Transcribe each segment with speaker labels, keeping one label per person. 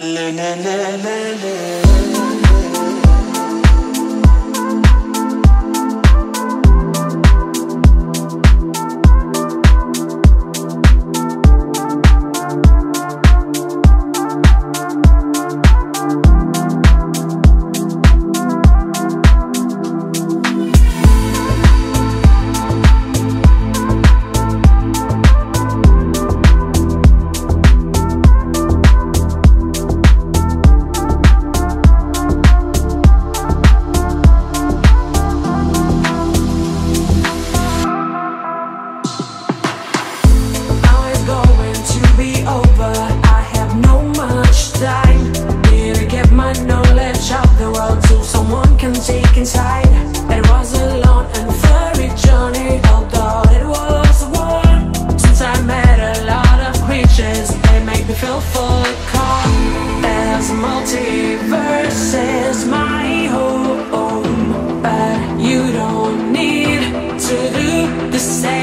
Speaker 1: لا لا لا لا, لا.
Speaker 2: Can take. It was a long and furry journey, although it was one. Since I met a lot of creatures, they make me feel fully calm. There's multiverses, my home, but you don't need to do the same.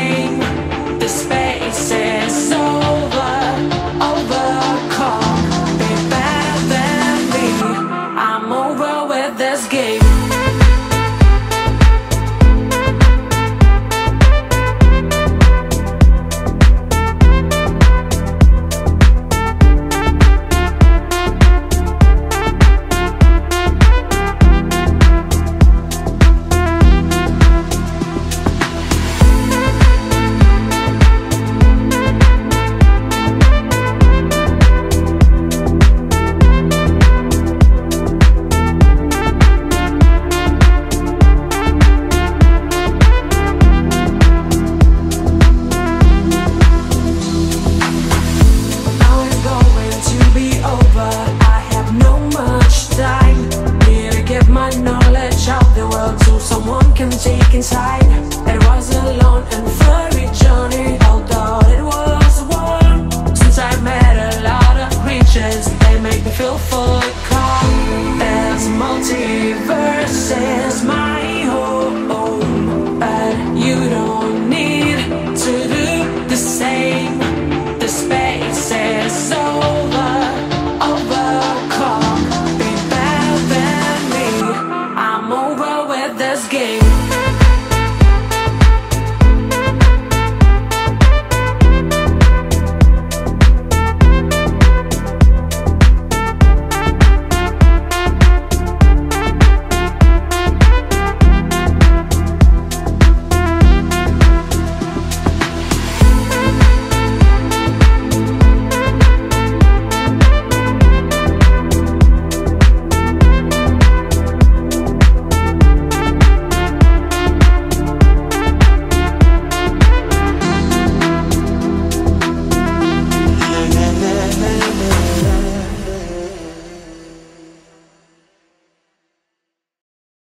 Speaker 2: inside. It was a long and furry journey Although it was warm Since I met a lot of creatures They make me feel full of calm. There's multiverses My home But you don't need to do the same. The space is over Overcome. Be better than me. I'm over with this game.